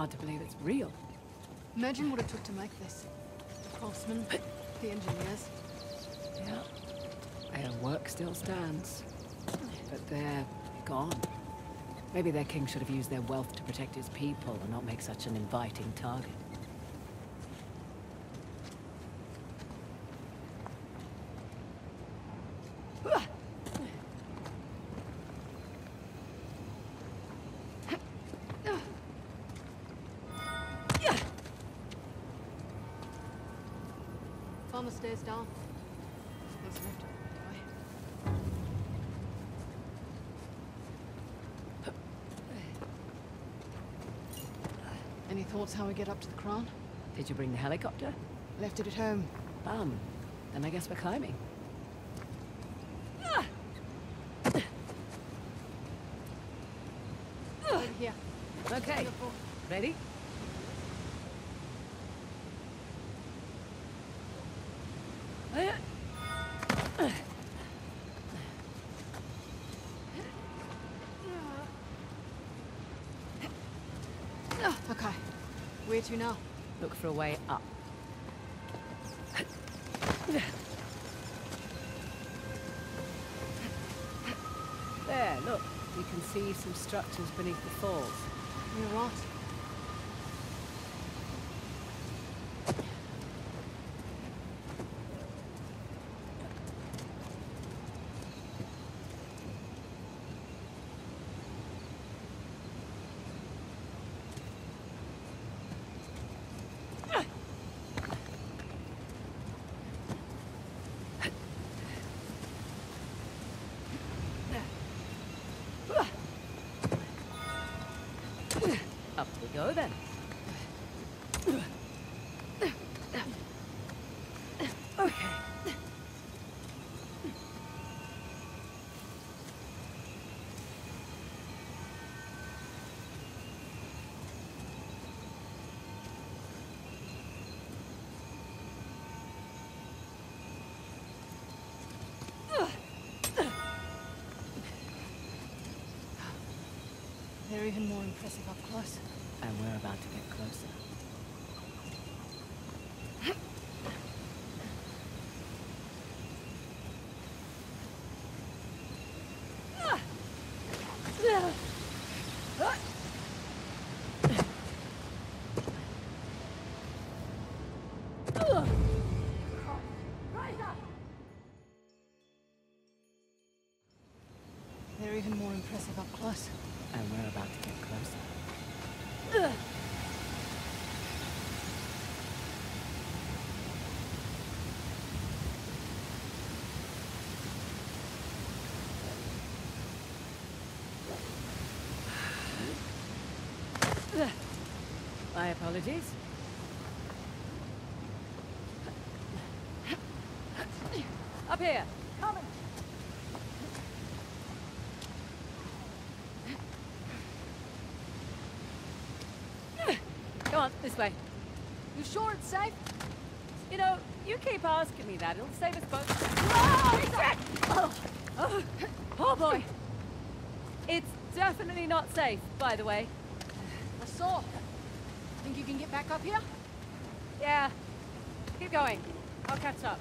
Hard to believe it's real. Imagine what it took to make this. The craftsmen, the engineers. Yeah. Their work still stands. But they're gone. Maybe their king should have used their wealth to protect his people and not make such an inviting target. The stairs down. Suppose left. Any thoughts how we get up to the crown? Did you bring the helicopter? Left it at home. Bum. Then I guess we're climbing. Over here. Okay. Ready? Ah, okay. Where to now? Look for a way up. There, look. You can see some structures beneath the falls. You're right. Up we go then. Okay. They're even more impressive up close. And we're about to get closer. They're even more impressive up close. And we're about to get closer. My apologies. Up here. Coming. Come on, this way. You sure it's safe? You know, you keep asking me that. It'll save us both. Oh, oh, oh, oh boy. It's definitely not safe, by the way. I saw. Think you can get back up here? Yeah. Keep going. I'll catch up.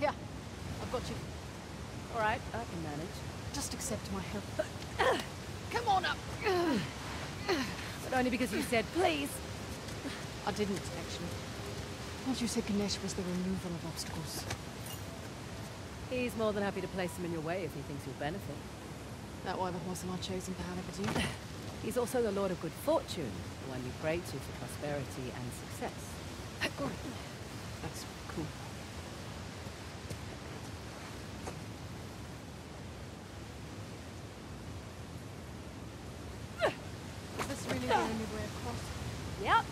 Here. I've got you. All right, I can manage. Just accept my help. Come on up. But only because you said please. I didn't, actually. What you said Ganesh was the removal of obstacles. He's more than happy to place them in your way if he thinks you'll benefit. That why the horse I chosen for Hannibal He's also the Lord of Good Fortune, the one you pray to for prosperity and success. That's cool. Is this really the only way across? Yep.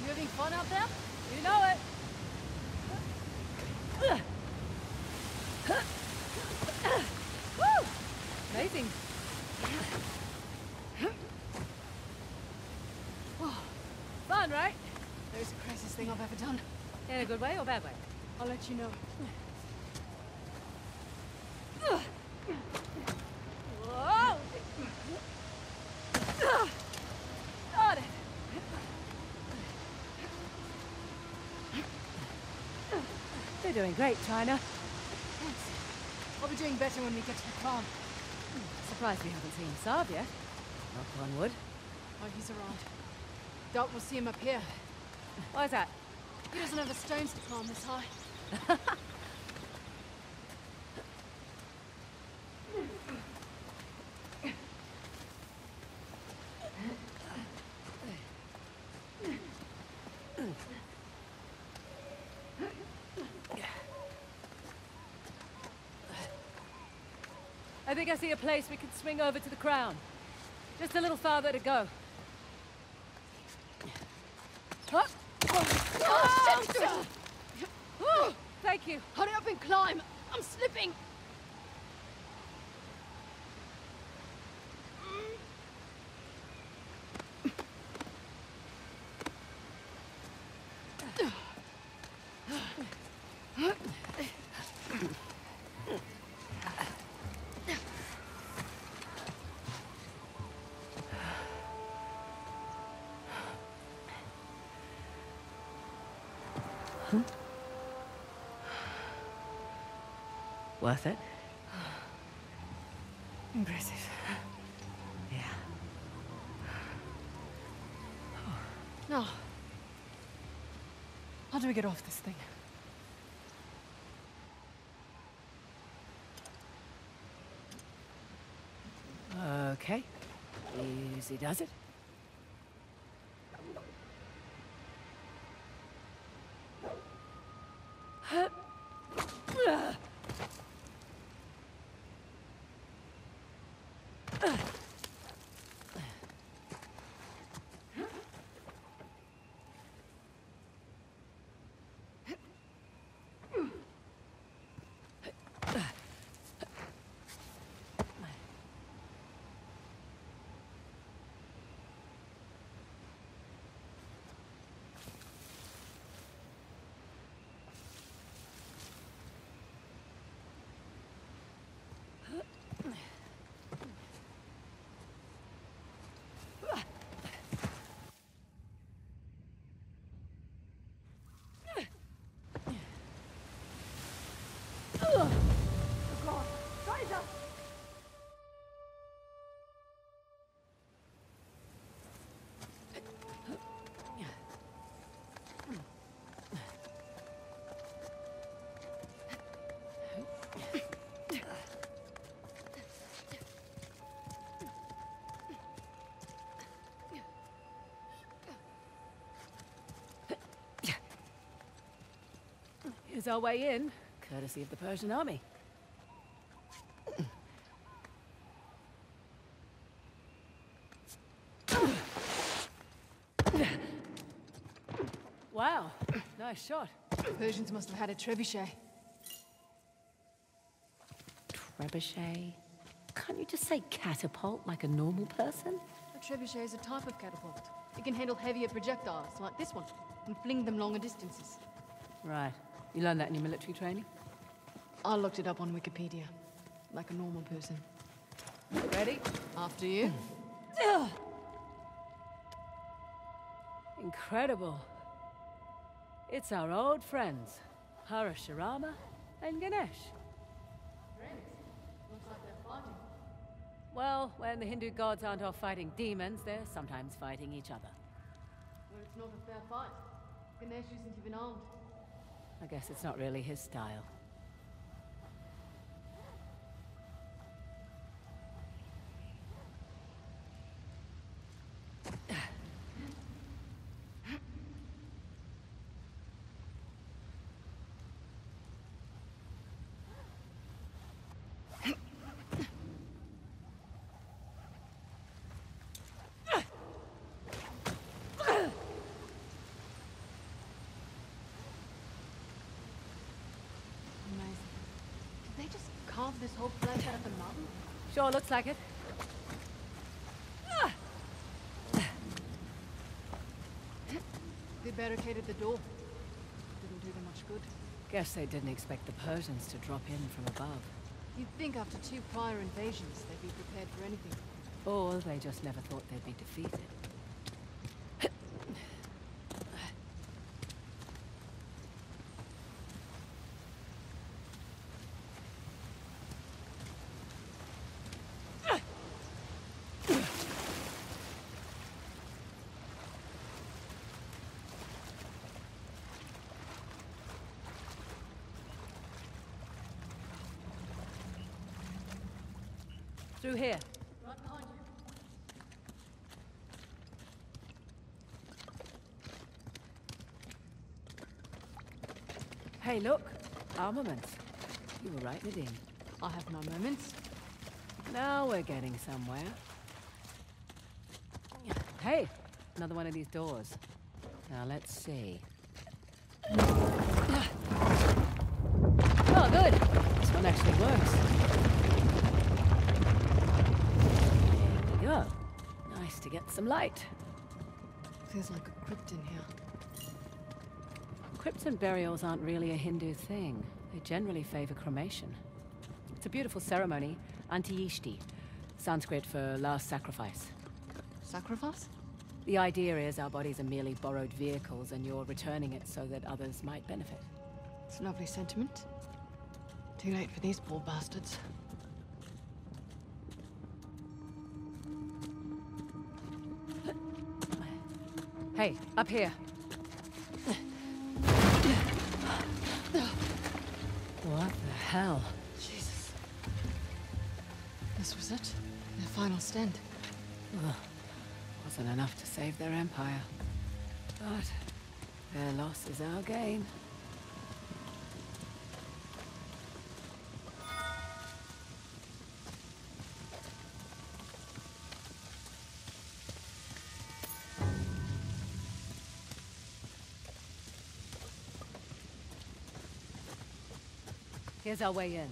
You having fun out there? You know it. Woo! Amazing. Oh, fun, right? That was the craziest thing I've ever done. In a good way or bad way? I'll let you know. Whoa! Got it. You're doing great, China. Thanks. I'll be doing better when we get to the farm. Surprised we haven't seen Asav yet. Knock on wood. Oh, he's around. Doubt we'll see him up here. Why is that? He doesn't have the stones to climb this high. I think I see a place we can swing over to the crown. Just a little farther to go. Huh? Oh, shit! Whew, Thank you. Hurry up and climb! I'm slipping! Worth it? Impressive. Yeah. Now, how do we get off this thing? Okay. Easy does it. Here's our way in. Courtesy of the Persian army. Wow, nice shot. Persians must have had a trebuchet. Trebuchet. Can't you just say catapult like a normal person? A trebuchet is a type of catapult. It can handle heavier projectiles, like this one, and fling them longer distances. Right. You learned that in your military training? I looked it up on Wikipedia, like a normal person. Ready? After you. Incredible. It's our old friends, Parashurama and Ganesh. Friends? Looks like they're fighting. Well, when the Hindu gods aren't off fighting demons, they're sometimes fighting each other. Well, it's not a fair fight. Ganesh isn't even armed. I guess it's not really his style. Amazing. Did they just carve this whole place out of the mountain? Sure looks like it. They barricaded the door. Didn't do them much good. Guess they didn't expect the Persians to drop in from above. You'd think after two prior invasions, they'd be prepared for anything. Or they just never thought they'd be defeated. Through here. Hey, look. Armaments. You were right, Nadine. I have my moments. Now we're getting somewhere. Hey, another one of these doors. Now let's see. Ah. Oh, good. Nice to get some light. Feels like a crypt in here. Crypts and burials aren't really a Hindu thing. They generally favor cremation. It's a beautiful ceremony, Antiyishti, Sanskrit for last sacrifice. Sacrifice? The idea is our bodies are merely borrowed vehicles and you're returning it so that others might benefit. It's a lovely sentiment. Too late for these poor bastards. Hey, up here. What the hell? Jesus. This was it? Their final stand. Wasn't enough to save their empire. But their loss is our gain. Here's our way in.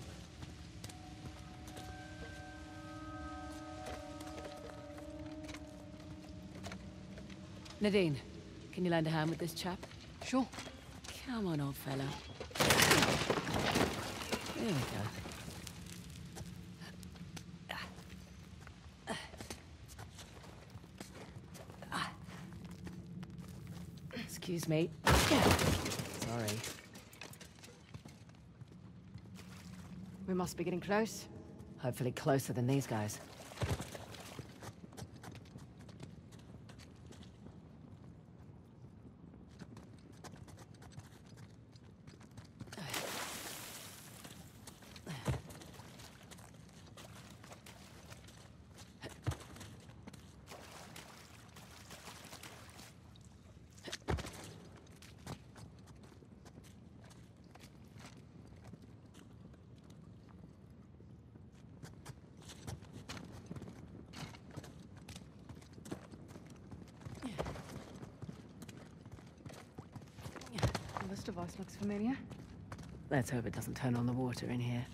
Nadine, can you lend a hand with this chap? Sure. Come on, old fellow. There we go. Excuse me. Sorry. We must be getting close. Hopefully closer than these guys. Well, this device looks familiar. Let's hope it doesn't turn on the water in here.